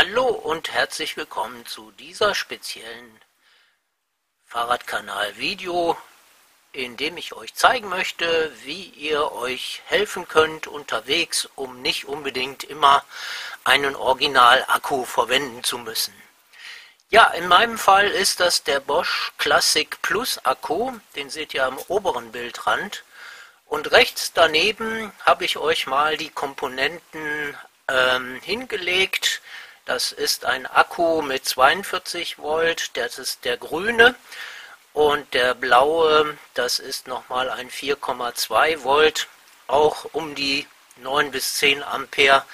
Hallo und herzlich willkommen zu dieser speziellen Fahrradkanal-Video, in dem ich euch zeigen möchte, wie ihr euch helfen könnt unterwegs, um nicht unbedingt immer einen Original-Akku verwenden zu müssen. Ja, in meinem Fall ist das der Bosch Classic Plus Akku, den seht ihr am oberen Bildrand. Und rechts daneben habe ich euch mal die Komponenten ähm, hingelegt, das ist ein Akku mit 42 Volt, das ist der grüne. Und der blaue, das ist nochmal ein 4,2 Volt, auch um die 9 bis 10 Ampere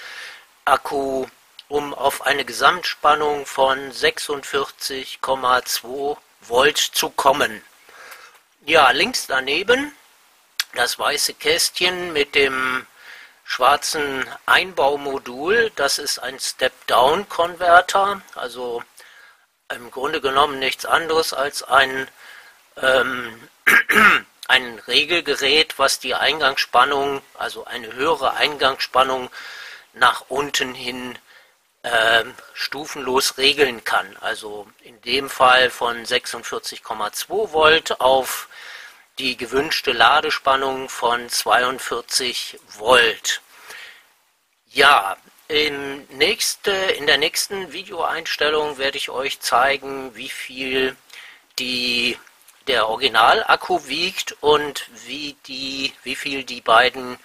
Akku, um auf eine Gesamtspannung von 46,2 Volt zu kommen. Ja, links daneben das weiße Kästchen mit dem schwarzen Einbaumodul. Das ist ein Step-Down-Konverter, also im Grunde genommen nichts anderes als ein, ähm, ein Regelgerät, was die Eingangsspannung, also eine höhere Eingangsspannung nach unten hin äh, stufenlos regeln kann. Also in dem Fall von 46,2 Volt auf die gewünschte Ladespannung von 42 Volt. Ja, in, nächste, in der nächsten Videoeinstellung werde ich euch zeigen, wie viel die, der Originalakku wiegt und wie, die, wie viel die beiden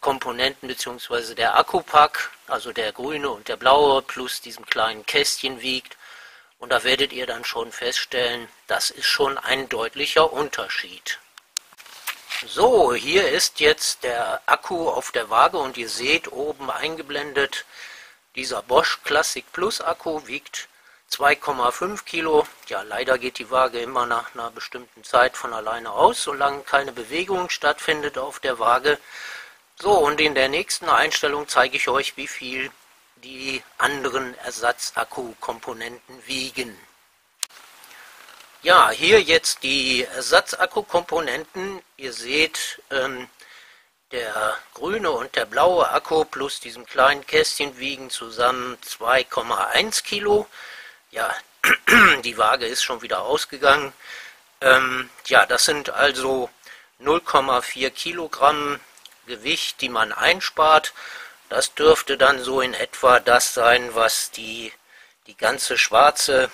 Komponenten bzw. der Akkupack, also der grüne und der blaue plus diesem kleinen Kästchen wiegt. Und da werdet ihr dann schon feststellen, das ist schon ein deutlicher Unterschied. So, hier ist jetzt der Akku auf der Waage und ihr seht oben eingeblendet, dieser Bosch Classic Plus Akku wiegt 2,5 Kilo. Ja, leider geht die Waage immer nach einer bestimmten Zeit von alleine aus, solange keine Bewegung stattfindet auf der Waage. So, und in der nächsten Einstellung zeige ich euch, wie viel die anderen Ersatzakku-Komponenten wiegen. Ja, hier jetzt die Ersatzakkukomponenten. Ihr seht, ähm, der grüne und der blaue Akku plus diesem kleinen Kästchen wiegen zusammen 2,1 Kilo. Ja, die Waage ist schon wieder ausgegangen. Ähm, ja, das sind also 0,4 Kilogramm Gewicht, die man einspart. Das dürfte dann so in etwa das sein, was die, die ganze schwarze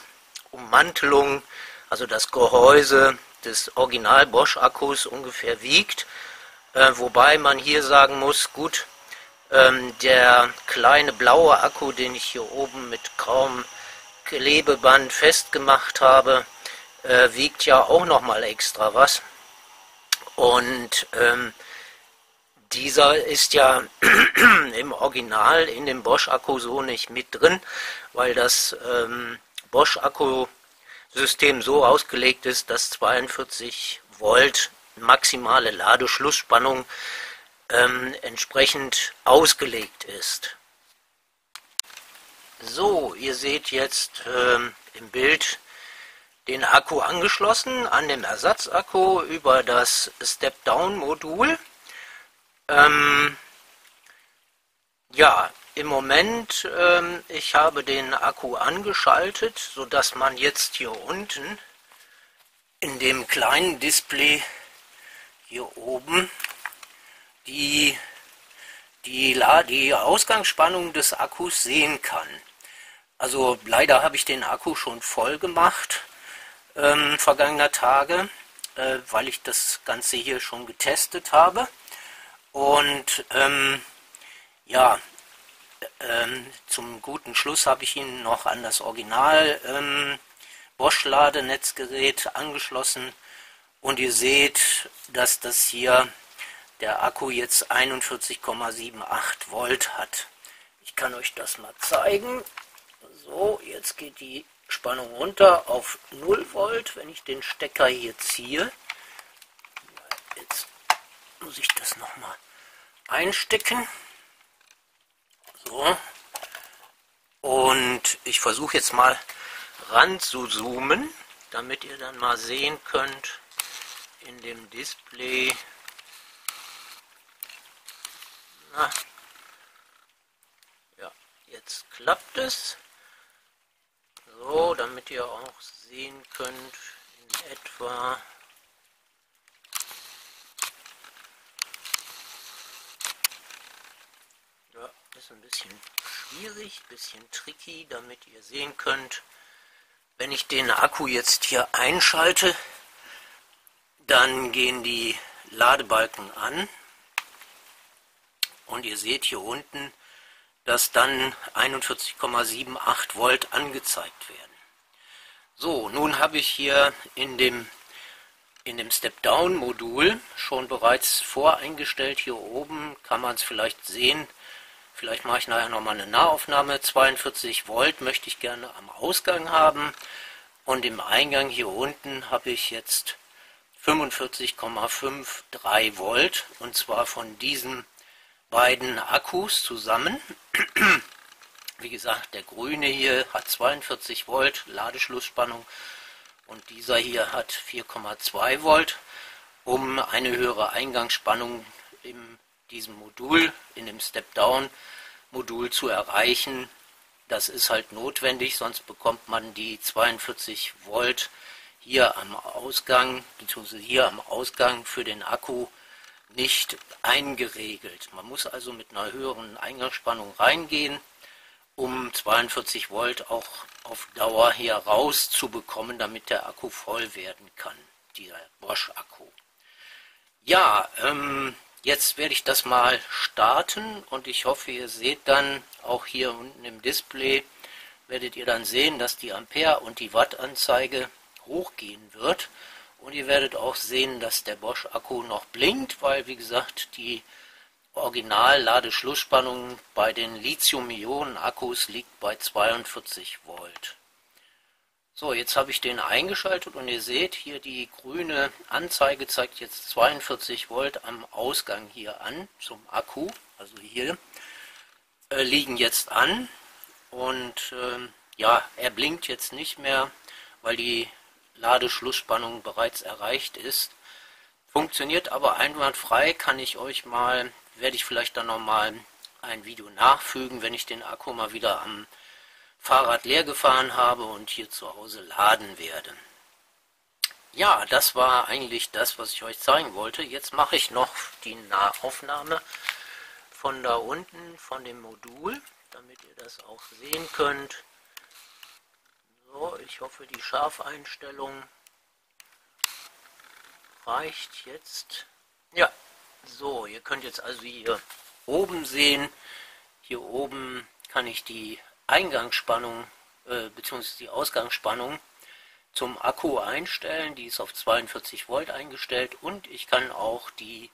Ummantelung also das Gehäuse des Original Bosch Akkus ungefähr wiegt. Äh, wobei man hier sagen muss, gut, ähm, der kleine blaue Akku, den ich hier oben mit grauem Klebeband festgemacht habe, äh, wiegt ja auch nochmal extra was. Und ähm, dieser ist ja im Original in dem Bosch-Akku so nicht mit drin, weil das ähm, Bosch-Akku System so ausgelegt ist, dass 42 Volt maximale Ladeschlussspannung ähm, entsprechend ausgelegt ist. So, ihr seht jetzt ähm, im Bild den Akku angeschlossen an dem Ersatzakku über das Step-Down-Modul. Ähm, ja, im Moment, ähm, ich habe den Akku angeschaltet, sodass man jetzt hier unten in dem kleinen Display hier oben die, die, die Ausgangsspannung des Akkus sehen kann. Also leider habe ich den Akku schon voll gemacht ähm, vergangener Tage, äh, weil ich das Ganze hier schon getestet habe. Und ähm, ja, ähm, zum guten Schluss habe ich ihn noch an das Original ähm, Bosch Ladenetzgerät angeschlossen und ihr seht, dass das hier der Akku jetzt 41,78 Volt hat. Ich kann euch das mal zeigen. So, jetzt geht die Spannung runter auf 0 Volt, wenn ich den Stecker hier ziehe. Jetzt muss ich das nochmal einstecken. So. Und ich versuche jetzt mal ran zu zoomen, damit ihr dann mal sehen könnt in dem Display. Na, ja, jetzt klappt es. So, damit ihr auch sehen könnt, in etwa ja, ist ein bisschen schwierig, bisschen tricky, damit ihr sehen könnt, wenn ich den Akku jetzt hier einschalte, dann gehen die Ladebalken an und ihr seht hier unten, dass dann 41,78 Volt angezeigt werden. So, nun habe ich hier in dem, in dem Step-Down-Modul schon bereits voreingestellt. Hier oben kann man es vielleicht sehen. Vielleicht mache ich nachher nochmal eine Nahaufnahme. 42 Volt möchte ich gerne am Ausgang haben. Und im Eingang hier unten habe ich jetzt 45,53 Volt. Und zwar von diesen beiden Akkus zusammen. Wie gesagt, der grüne hier hat 42 Volt Ladeschlussspannung und dieser hier hat 4,2 Volt, um eine höhere Eingangsspannung in diesem Modul, in dem Step-Down-Modul zu erreichen. Das ist halt notwendig, sonst bekommt man die 42 Volt hier am Ausgang, beziehungsweise hier am Ausgang für den Akku nicht eingeregelt. Man muss also mit einer höheren Eingangsspannung reingehen um 42 Volt auch auf Dauer hier rauszubekommen, damit der Akku voll werden kann, dieser Bosch-Akku. Ja, ähm, jetzt werde ich das mal starten und ich hoffe, ihr seht dann auch hier unten im Display, werdet ihr dann sehen, dass die Ampere- und die Wattanzeige hochgehen wird. Und ihr werdet auch sehen, dass der Bosch-Akku noch blinkt, weil, wie gesagt, die Original-Ladeschlussspannung bei den Lithium-Ionen-Akkus liegt bei 42 Volt. So, jetzt habe ich den eingeschaltet und ihr seht hier die grüne Anzeige zeigt jetzt 42 Volt am Ausgang hier an zum Akku, also hier äh, liegen jetzt an und äh, ja, er blinkt jetzt nicht mehr, weil die Ladeschlussspannung bereits erreicht ist. Funktioniert aber einwandfrei, kann ich euch mal werde ich vielleicht dann nochmal ein Video nachfügen, wenn ich den Akku mal wieder am Fahrrad leer gefahren habe und hier zu Hause laden werde. Ja, das war eigentlich das, was ich euch zeigen wollte. Jetzt mache ich noch die Nahaufnahme von da unten, von dem Modul, damit ihr das auch sehen könnt. So, ich hoffe, die Scharfeinstellung reicht jetzt. Ja, so, ihr könnt jetzt also hier oben sehen, hier oben kann ich die Eingangsspannung äh, bzw. die Ausgangsspannung zum Akku einstellen. Die ist auf 42 Volt eingestellt und ich kann auch die,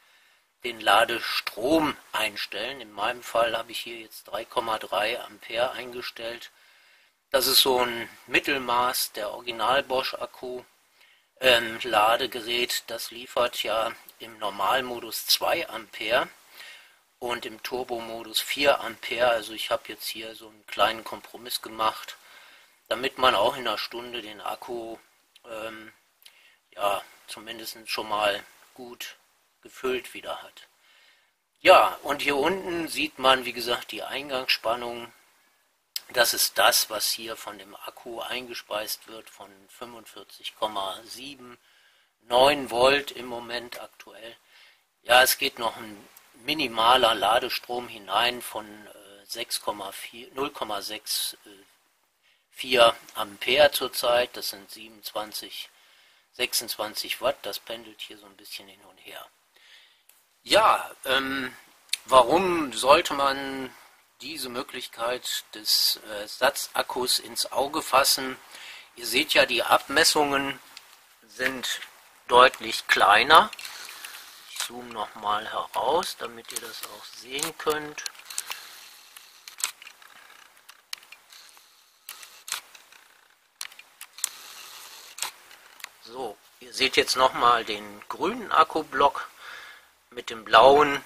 den Ladestrom einstellen. In meinem Fall habe ich hier jetzt 3,3 Ampere eingestellt. Das ist so ein Mittelmaß der Original Bosch Akku ähm, Ladegerät. Das liefert ja im Normalmodus 2 Ampere und im Turbo-Modus 4 Ampere. Also ich habe jetzt hier so einen kleinen Kompromiss gemacht, damit man auch in einer Stunde den Akku ähm, ja zumindest schon mal gut gefüllt wieder hat. Ja, und hier unten sieht man, wie gesagt, die Eingangsspannung. Das ist das, was hier von dem Akku eingespeist wird, von 45,7 9 Volt im Moment aktuell. Ja, es geht noch ein minimaler Ladestrom hinein von 0,64 äh, Ampere zurzeit. Das sind 27, 26 Watt. Das pendelt hier so ein bisschen hin und her. Ja, ähm, warum sollte man diese Möglichkeit des äh, Satzakkus ins Auge fassen? Ihr seht ja, die Abmessungen sind deutlich kleiner. Ich zoome nochmal heraus, damit ihr das auch sehen könnt. So, ihr seht jetzt nochmal den grünen Akkublock mit dem blauen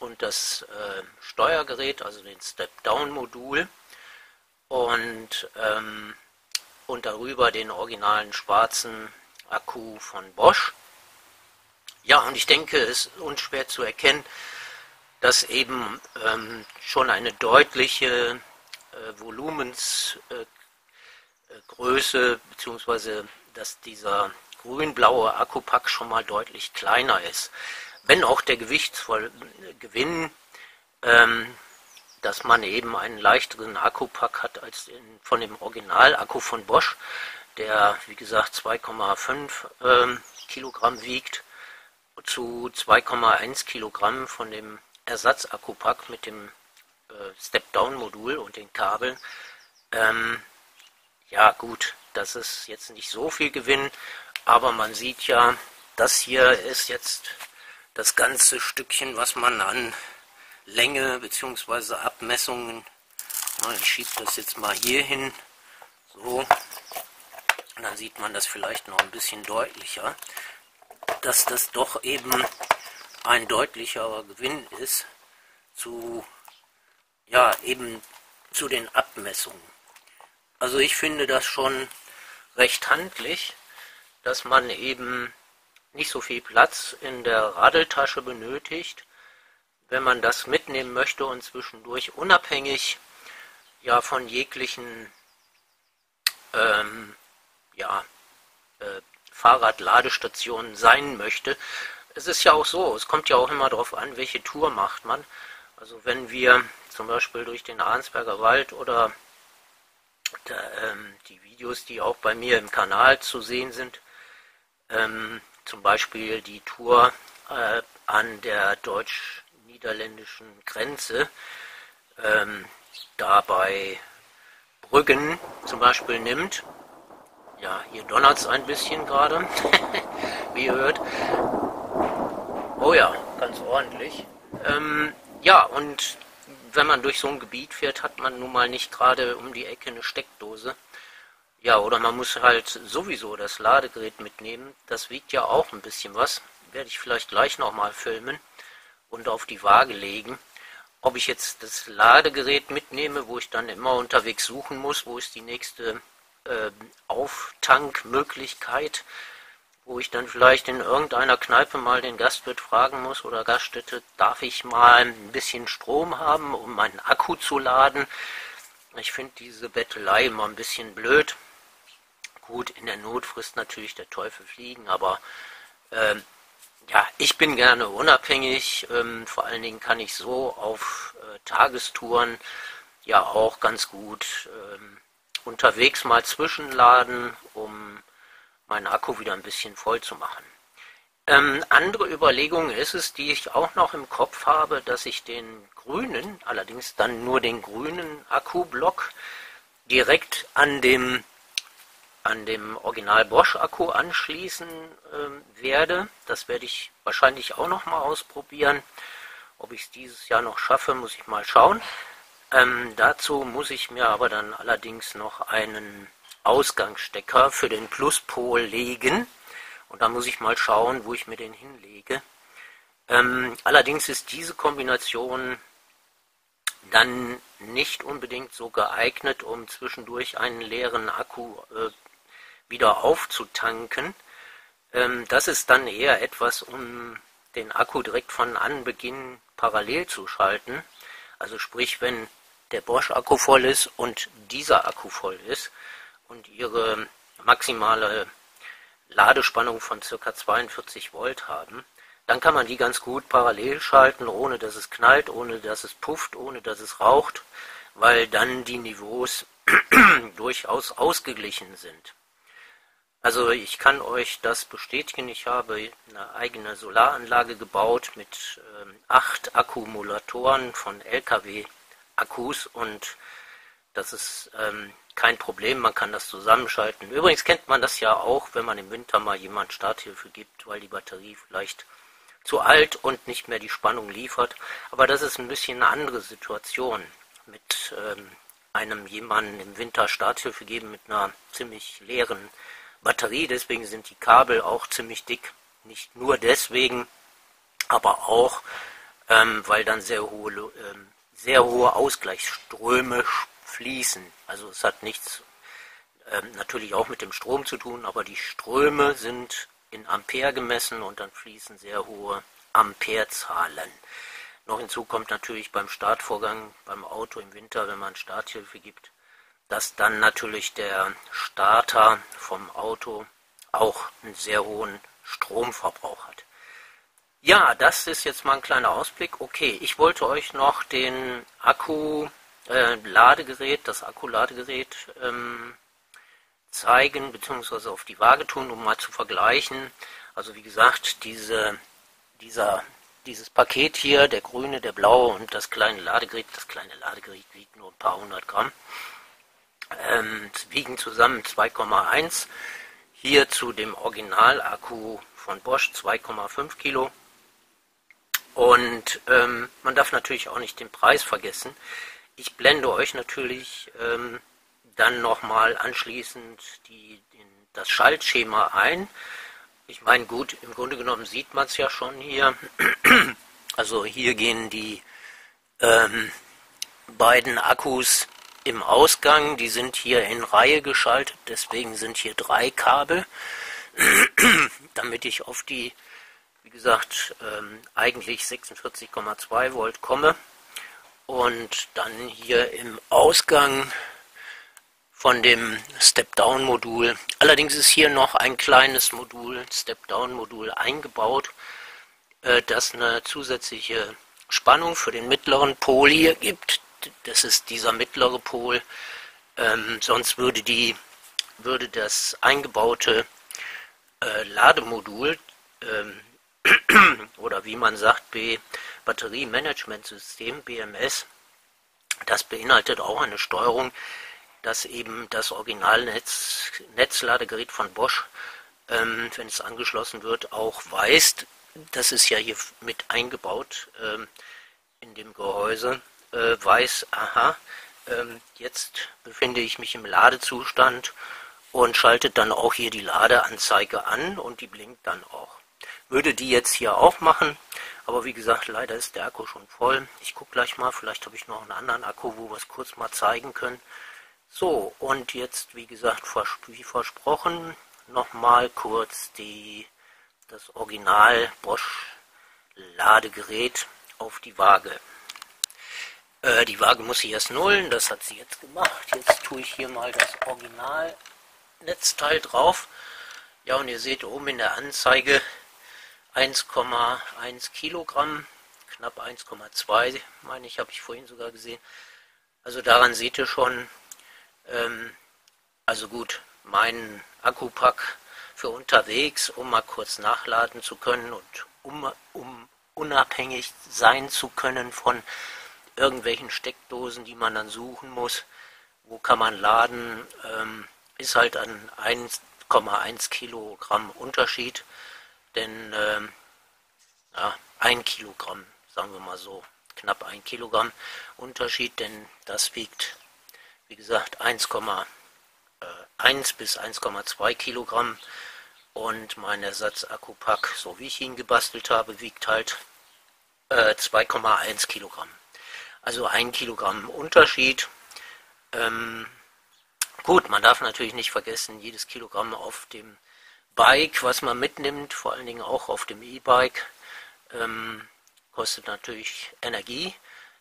und das äh, Steuergerät, also den Step-Down-Modul und, ähm, und darüber den originalen schwarzen Akku von Bosch. Ja, und ich denke, es ist unschwer zu erkennen, dass eben ähm, schon eine deutliche äh, Volumens, äh, Größe, beziehungsweise dass dieser grün-blaue Akkupack schon mal deutlich kleiner ist. Wenn auch der Gewichtsgewinn, ähm, dass man eben einen leichteren Akkupack hat als in, von dem Original-Akku von Bosch, der wie gesagt 2,5 ähm, Kilogramm wiegt, zu 2,1 Kilogramm von dem Ersatzakkupack mit dem äh, Step-Down-Modul und den Kabeln. Ähm, ja gut, das ist jetzt nicht so viel Gewinn, aber man sieht ja, das hier ist jetzt das ganze Stückchen, was man an Länge bzw. Abmessungen, ich schiebe das jetzt mal hier hin, so, und dann sieht man das vielleicht noch ein bisschen deutlicher, dass das doch eben ein deutlicherer Gewinn ist zu, ja, eben zu den Abmessungen. Also ich finde das schon recht handlich dass man eben nicht so viel Platz in der Radeltasche benötigt, wenn man das mitnehmen möchte und zwischendurch unabhängig ja von jeglichen ähm, ja, äh, Fahrradladestationen sein möchte. Es ist ja auch so, es kommt ja auch immer darauf an, welche Tour macht man. Also wenn wir zum Beispiel durch den Arnsberger Wald oder der, ähm, die Videos, die auch bei mir im Kanal zu sehen sind, ähm, zum Beispiel die Tour äh, an der deutsch-niederländischen Grenze, ähm, dabei Brüggen zum Beispiel nimmt. Ja, hier donnert es ein bisschen gerade, wie ihr hört. Oh ja, ganz ordentlich. Ähm, ja, und wenn man durch so ein Gebiet fährt, hat man nun mal nicht gerade um die Ecke eine Steckdose. Ja, oder man muss halt sowieso das Ladegerät mitnehmen. Das wiegt ja auch ein bisschen was. Werde ich vielleicht gleich nochmal filmen und auf die Waage legen. Ob ich jetzt das Ladegerät mitnehme, wo ich dann immer unterwegs suchen muss, wo ist die nächste äh, Auftankmöglichkeit, wo ich dann vielleicht in irgendeiner Kneipe mal den Gastwirt fragen muss oder Gaststätte, darf ich mal ein bisschen Strom haben, um meinen Akku zu laden. Ich finde diese Bettelei immer ein bisschen blöd. Gut, in der Not frisst natürlich der Teufel Fliegen, aber ähm, ja, ich bin gerne unabhängig. Ähm, vor allen Dingen kann ich so auf äh, Tagestouren ja auch ganz gut ähm, unterwegs mal zwischenladen, um meinen Akku wieder ein bisschen voll zu machen. Ähm, andere Überlegung ist es, die ich auch noch im Kopf habe, dass ich den grünen, allerdings dann nur den grünen Akkublock direkt an dem an dem Original Bosch Akku anschließen äh, werde. Das werde ich wahrscheinlich auch noch mal ausprobieren. Ob ich es dieses Jahr noch schaffe, muss ich mal schauen. Ähm, dazu muss ich mir aber dann allerdings noch einen Ausgangsstecker für den Pluspol legen. Und da muss ich mal schauen, wo ich mir den hinlege. Ähm, allerdings ist diese Kombination dann nicht unbedingt so geeignet, um zwischendurch einen leeren Akku äh, wieder aufzutanken. Ähm, das ist dann eher etwas, um den Akku direkt von Anbeginn parallel zu schalten. Also sprich, wenn der Bosch-Akku voll ist und dieser Akku voll ist und ihre maximale Ladespannung von ca. 42 Volt haben, dann kann man die ganz gut parallel schalten, ohne dass es knallt, ohne dass es pufft, ohne dass es raucht, weil dann die Niveaus durchaus ausgeglichen sind. Also ich kann euch das bestätigen. Ich habe eine eigene Solaranlage gebaut mit ähm, acht Akkumulatoren von LKW-Akkus und das ist ähm, kein Problem. Man kann das zusammenschalten. Übrigens kennt man das ja auch, wenn man im Winter mal jemand Starthilfe gibt, weil die Batterie vielleicht zu alt und nicht mehr die Spannung liefert. Aber das ist ein bisschen eine andere Situation mit ähm, einem jemanden im Winter Starthilfe geben mit einer ziemlich leeren Batterie, deswegen sind die Kabel auch ziemlich dick. Nicht nur deswegen, aber auch, ähm, weil dann sehr hohe, ähm, sehr hohe Ausgleichsströme fließen. Also es hat nichts ähm, natürlich auch mit dem Strom zu tun, aber die Ströme sind in Ampere gemessen und dann fließen sehr hohe Amperezahlen. Noch hinzu kommt natürlich beim Startvorgang beim Auto im Winter, wenn man Starthilfe gibt, dass dann natürlich der Starter vom Auto auch einen sehr hohen Stromverbrauch hat. Ja, das ist jetzt mal ein kleiner Ausblick. Okay, ich wollte euch noch den Akku-Ladegerät, äh, das Akkuladegerät ähm, zeigen, beziehungsweise auf die Waage tun, um mal zu vergleichen. Also wie gesagt, diese, dieser, dieses Paket hier, der grüne, der blaue und das kleine Ladegerät, das kleine Ladegerät wiegt nur ein paar hundert Gramm, ähm, wiegen zusammen 2,1. Hier zu dem Originalakku von Bosch 2,5 Kilo. Und ähm, man darf natürlich auch nicht den Preis vergessen. Ich blende euch natürlich ähm, dann nochmal anschließend die, den, das Schaltschema ein. Ich meine, gut, im Grunde genommen sieht man es ja schon hier. Also hier gehen die ähm, beiden Akkus im Ausgang, die sind hier in Reihe geschaltet, deswegen sind hier drei Kabel, damit ich auf die, wie gesagt, ähm, eigentlich 46,2 Volt komme. Und dann hier im Ausgang von dem Step-Down-Modul. Allerdings ist hier noch ein kleines Modul, Step-Down-Modul eingebaut, äh, das eine zusätzliche Spannung für den mittleren Pol hier gibt. Das ist dieser mittlere Pol. Ähm, sonst würde die würde das eingebaute äh, Lademodul ähm, oder wie man sagt, B Batteriemanagementsystem BMS, das beinhaltet auch eine Steuerung dass eben das Originalnetz Netzladegerät von Bosch, ähm, wenn es angeschlossen wird, auch weiß, das ist ja hier mit eingebaut ähm, in dem Gehäuse, äh, weiß, aha, ähm, jetzt befinde ich mich im Ladezustand und schaltet dann auch hier die Ladeanzeige an und die blinkt dann auch. Würde die jetzt hier auch machen, aber wie gesagt, leider ist der Akku schon voll. Ich gucke gleich mal, vielleicht habe ich noch einen anderen Akku, wo wir es kurz mal zeigen können. So, und jetzt, wie gesagt, wie versprochen, nochmal kurz die, das Original Bosch Ladegerät auf die Waage. Äh, die Waage muss ich erst nullen, das hat sie jetzt gemacht. Jetzt tue ich hier mal das Original Netzteil drauf. Ja, und ihr seht oben in der Anzeige 1,1 Kilogramm, knapp 1,2, meine ich, habe ich vorhin sogar gesehen. Also daran seht ihr schon, ähm, also gut, meinen Akkupack für unterwegs, um mal kurz nachladen zu können und um, um unabhängig sein zu können von irgendwelchen Steckdosen, die man dann suchen muss. Wo kann man laden? Ähm, ist halt ein 1,1 Kilogramm Unterschied, denn ähm, ja, ein Kilogramm, sagen wir mal so, knapp ein Kilogramm Unterschied, denn das wiegt wie gesagt 1,1 bis 1,2 Kilogramm und mein Ersatzakkupack, so wie ich ihn gebastelt habe, wiegt halt äh, 2,1 Kilogramm. Also ein Kilogramm Unterschied. Ähm, gut, man darf natürlich nicht vergessen, jedes Kilogramm auf dem Bike, was man mitnimmt, vor allen Dingen auch auf dem E-Bike, ähm, kostet natürlich Energie.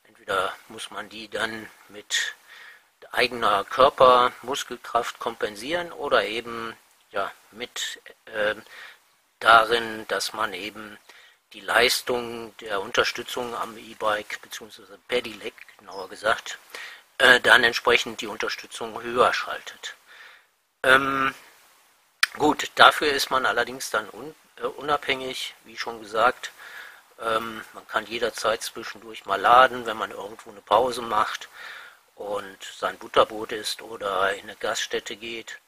Entweder muss man die dann mit eigener Körpermuskelkraft kompensieren oder eben ja, mit äh, darin, dass man eben die Leistung der Unterstützung am E-Bike bzw. Pedelec genauer gesagt, äh, dann entsprechend die Unterstützung höher schaltet. Ähm, gut, dafür ist man allerdings dann un, äh, unabhängig, wie schon gesagt. Ähm, man kann jederzeit zwischendurch mal laden, wenn man irgendwo eine Pause macht und sein Butterbrot isst oder in eine Gaststätte geht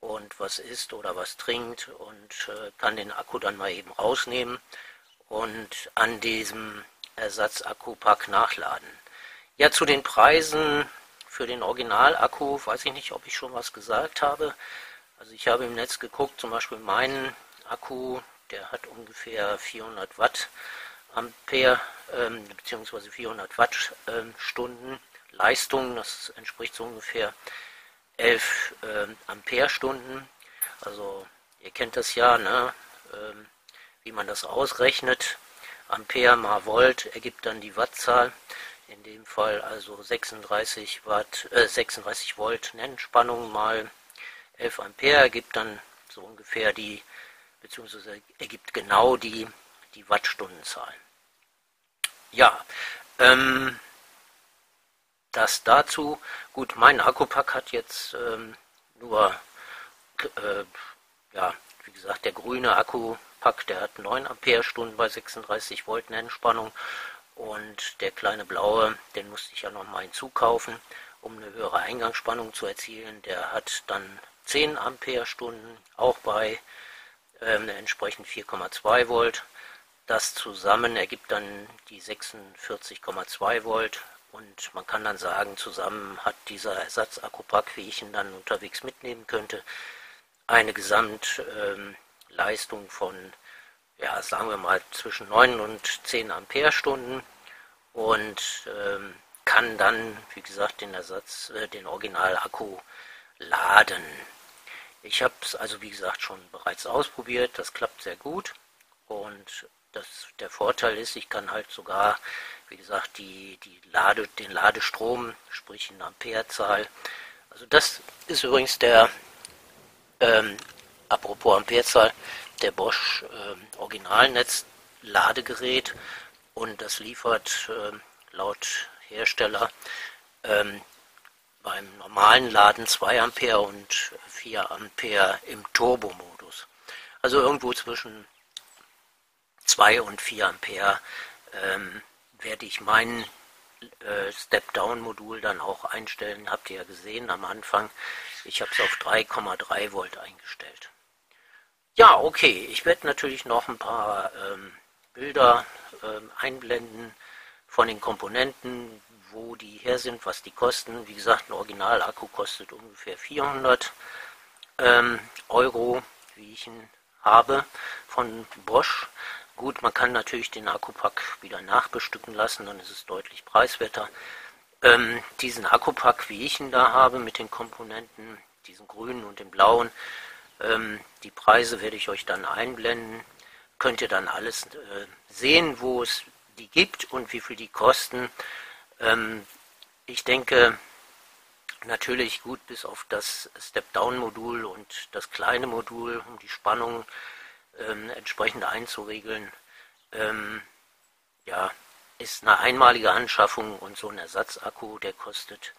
und was isst oder was trinkt und äh, kann den Akku dann mal eben rausnehmen und an diesem Ersatzakkupack nachladen. Ja, zu den Preisen für den Originalakku weiß ich nicht, ob ich schon was gesagt habe. Also ich habe im Netz geguckt, zum Beispiel meinen Akku, der hat ungefähr 400 Watt Ampere ähm, bzw. 400 Wattstunden. Leistung, das entspricht so ungefähr 11 äh, Amperestunden. Also ihr kennt das ja, ne? Ähm, wie man das ausrechnet. Ampere mal Volt ergibt dann die Wattzahl. in dem Fall also 36 Watt, äh, 36 Volt Nennspannung mal 11 Ampere ergibt dann so ungefähr die, beziehungsweise ergibt genau die, die Wattstundenzahl. Ja, ähm, das dazu. Gut, mein Akkupack hat jetzt ähm, nur, äh, ja, wie gesagt, der grüne Akkupack, der hat 9 Ampere-Stunden bei 36 Volt Nennspannung und der kleine blaue, den musste ich ja nochmal hinzukaufen, um eine höhere Eingangsspannung zu erzielen. Der hat dann 10 Ampere-Stunden, auch bei ähm, entsprechend 4,2 Volt. Das zusammen ergibt dann die 46,2 Volt und man kann dann sagen, zusammen hat dieser Ersatzakkupack, wie ich ihn dann unterwegs mitnehmen könnte, eine Gesamtleistung ähm, von ja, sagen wir mal zwischen 9 und 10 Ampere-Stunden und ähm, kann dann, wie gesagt, den Ersatz, äh, den Original-Akku laden. Ich habe es also, wie gesagt, schon bereits ausprobiert. Das klappt sehr gut. Und das, der Vorteil ist, ich kann halt sogar, wie gesagt, die, die Lade, den Ladestrom, sprich in Amperezahl. Also das ist übrigens der, ähm, apropos Amperezahl, der Bosch äh, Originalnetz-Ladegerät und das liefert äh, laut Hersteller ähm, beim normalen Laden 2 Ampere und 4 Ampere im Turbo-Modus. Also irgendwo zwischen 2 und 4 Ampere ähm, werde ich mein äh, Step-Down-Modul dann auch einstellen. Habt ihr ja gesehen am Anfang. Ich habe es auf 3,3 Volt eingestellt. Ja, okay. Ich werde natürlich noch ein paar ähm, Bilder ähm, einblenden von den Komponenten, wo die her sind, was die kosten. Wie gesagt, ein Original-Akku kostet ungefähr 400 ähm, Euro, wie ich ihn habe, von Bosch. Gut, man kann natürlich den Akkupack wieder nachbestücken lassen, dann ist es deutlich preiswerter. Ähm, diesen Akkupack, wie ich ihn da habe, mit den Komponenten, diesen grünen und den blauen, ähm, die Preise werde ich euch dann einblenden. Könnt ihr dann alles äh, sehen, wo es die gibt und wie viel die kosten. Ähm, ich denke, natürlich gut bis auf das Step-Down-Modul und das kleine Modul, um die Spannung ähm, entsprechend einzuregeln. Ähm, ja, ist eine einmalige Anschaffung und so ein Ersatzakku, der kostet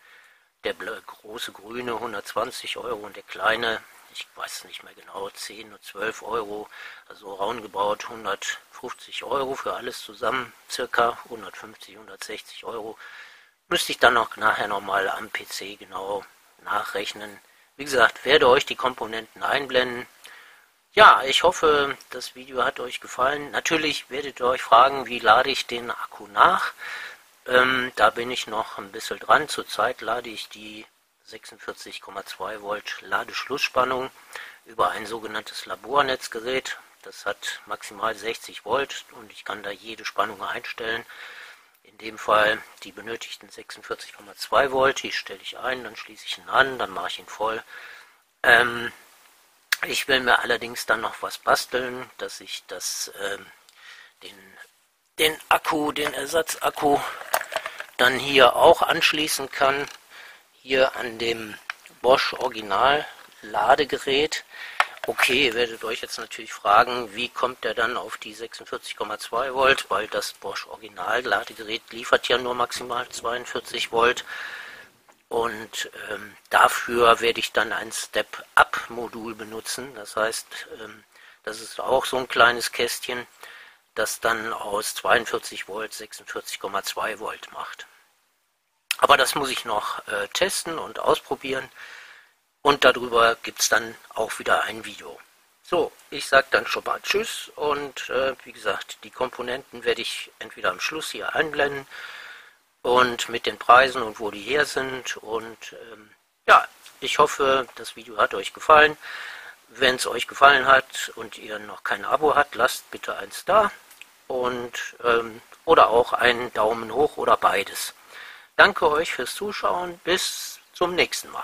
der große grüne 120 Euro und der kleine ich weiß nicht mehr genau, 10 oder 12 Euro, also roundabout 150 Euro für alles zusammen, circa 150, 160 Euro. Müsste ich dann noch nachher nochmal am PC genau nachrechnen. Wie gesagt, werde euch die Komponenten einblenden. Ja, ich hoffe, das Video hat euch gefallen. Natürlich werdet ihr euch fragen, wie lade ich den Akku nach. Ähm, da bin ich noch ein bisschen dran. Zurzeit lade ich die 46,2 Volt Ladeschlussspannung über ein sogenanntes Labornetzgerät. Das hat maximal 60 Volt und ich kann da jede Spannung einstellen. In dem Fall die benötigten 46,2 Volt, die stelle ich ein, dann schließe ich ihn an, dann mache ich ihn voll. Ähm, ich will mir allerdings dann noch was basteln, dass ich das, ähm, den, den Akku, den Ersatzakku dann hier auch anschließen kann hier an dem Bosch Original Ladegerät. Okay, ihr werdet euch jetzt natürlich fragen, wie kommt der dann auf die 46,2 Volt, weil das Bosch Original Ladegerät liefert ja nur maximal 42 Volt. Und ähm, dafür werde ich dann ein Step-Up-Modul benutzen. Das heißt, ähm, das ist auch so ein kleines Kästchen, das dann aus 42 Volt 46,2 Volt macht. Aber das muss ich noch äh, testen und ausprobieren. Und darüber gibt es dann auch wieder ein Video. So, ich sage dann schon mal Tschüss und äh, wie gesagt, die Komponenten werde ich entweder am Schluss hier einblenden und mit den Preisen und wo die her sind. Und ähm, ja, ich hoffe, das Video hat euch gefallen. Wenn es euch gefallen hat und ihr noch kein Abo habt, lasst bitte eins da und ähm, oder auch einen Daumen hoch oder beides. Danke euch fürs Zuschauen. Bis zum nächsten Mal.